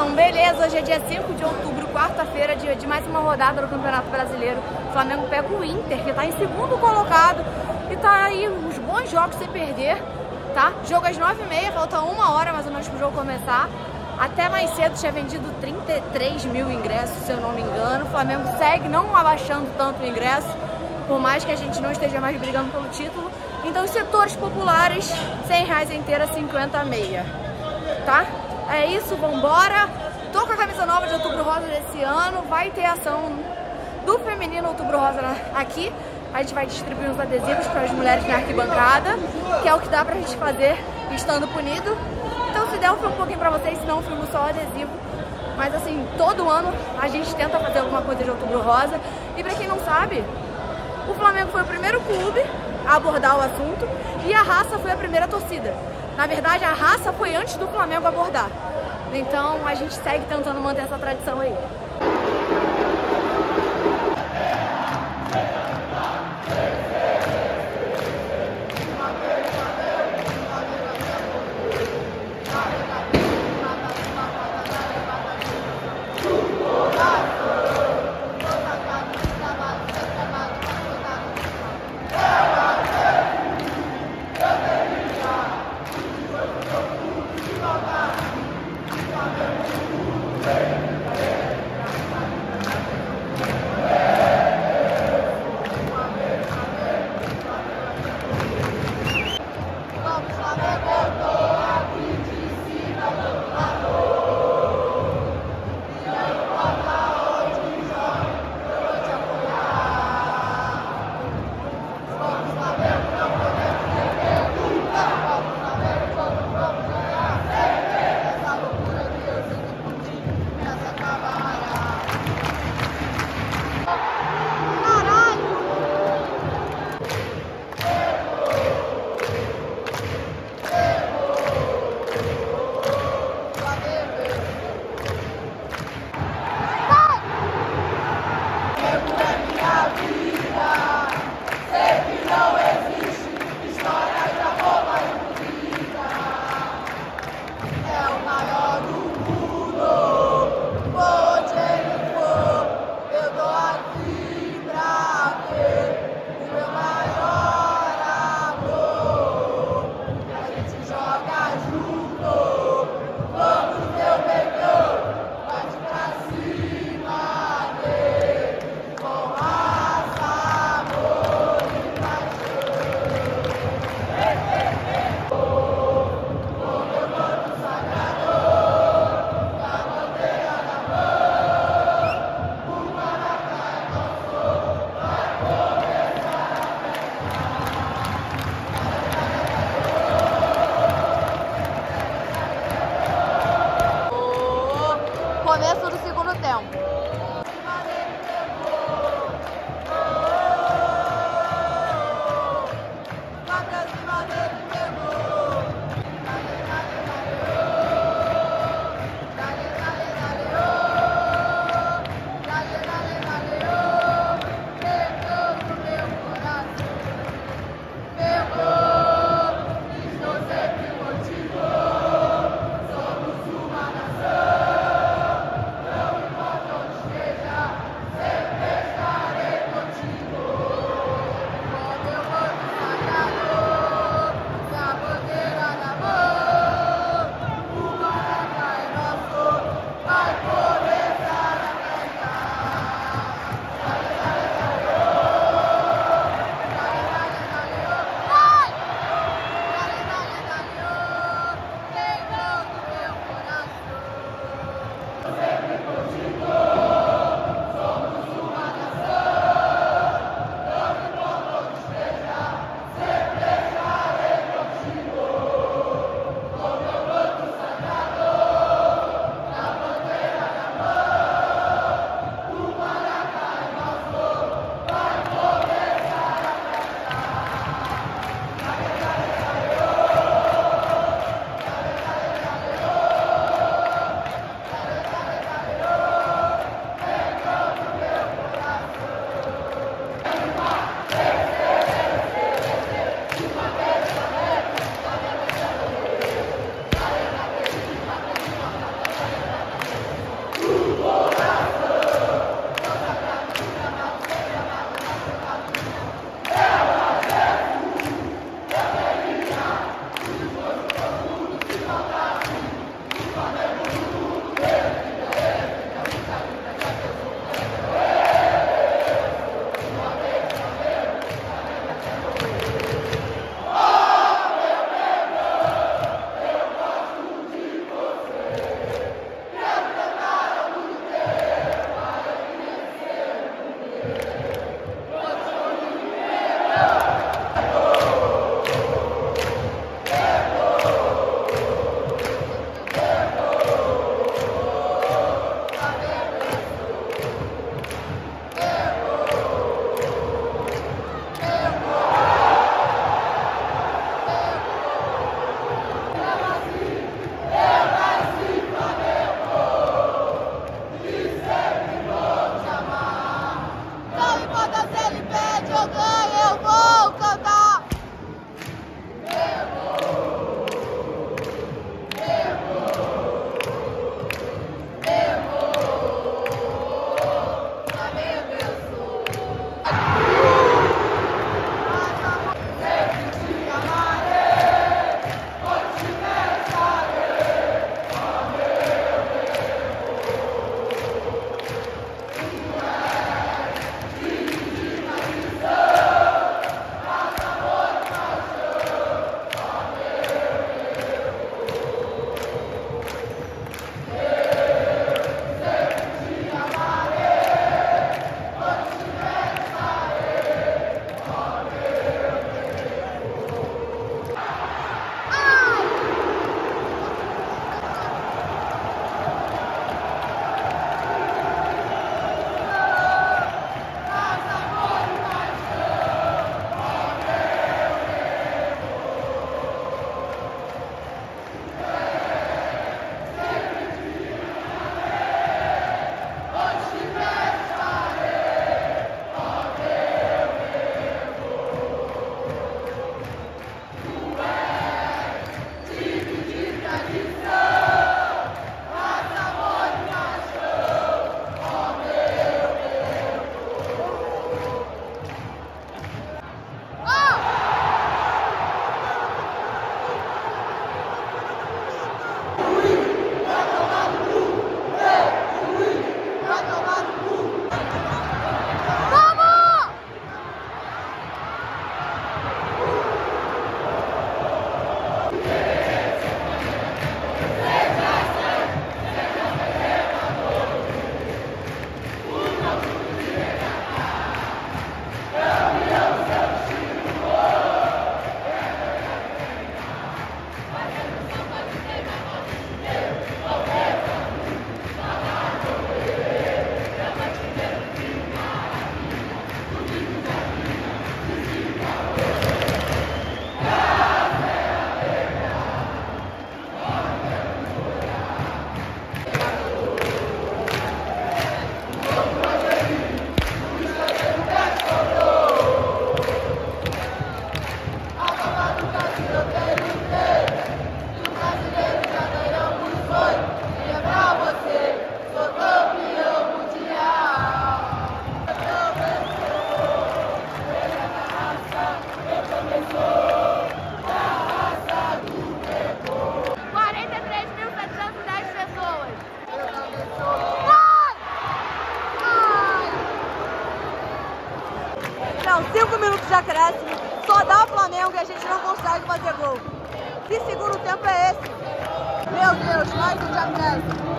Então, beleza, hoje é dia 5 de outubro, quarta-feira, dia de mais uma rodada do Campeonato Brasileiro. O Flamengo pega o Inter, que está em segundo colocado e tá aí uns bons jogos sem perder, tá? Jogo às 9h30, falta uma hora mais ou menos pro jogo começar. Até mais cedo tinha vendido 33 mil ingressos, se eu não me engano. O Flamengo segue não abaixando tanto o ingresso, por mais que a gente não esteja mais brigando pelo título. Então, setores populares, 100 reais inteira, 50 meia, tá? É isso, vambora. Tô com a camisa nova de Outubro Rosa desse ano. Vai ter ação do feminino Outubro Rosa aqui. A gente vai distribuir os adesivos para as mulheres na arquibancada, que é o que dá pra gente fazer estando punido. Então se der eu filmo um pouquinho pra vocês, senão eu filmo só o adesivo. Mas assim, todo ano a gente tenta fazer alguma coisa de Outubro Rosa. E pra quem não sabe, o Flamengo foi o primeiro clube a abordar o assunto e a raça foi a primeira torcida. Na verdade, a raça foi antes do Flamengo abordar. Então a gente segue tentando manter essa tradição aí. Só dá o Flamengo e a gente não consegue fazer gol. Que segundo tempo é esse? Meu Deus, mais um de acréscimo.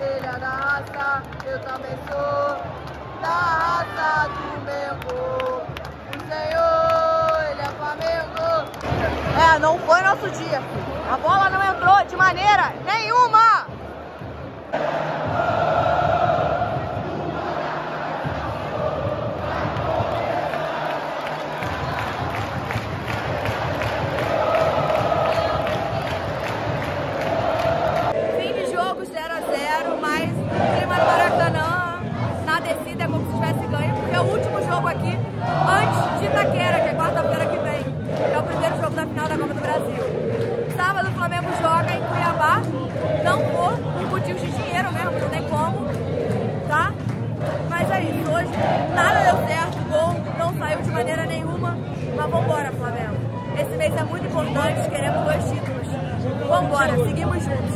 Ele é da raça, eu também sou da raça do Mengo. O Senhor, ele é Flamengo. É, não foi nosso dia. A bola não entrou de maneira nenhuma. Brasil. Sábado o Flamengo joga em Cuiabá. Não vou, por motivos de dinheiro mesmo, não tem como, tá? Mas é isso, hoje nada deu certo, o gol não saiu de maneira nenhuma, mas vambora, Flamengo. Esse mês é muito importante, queremos dois títulos. Vambora, seguimos juntos.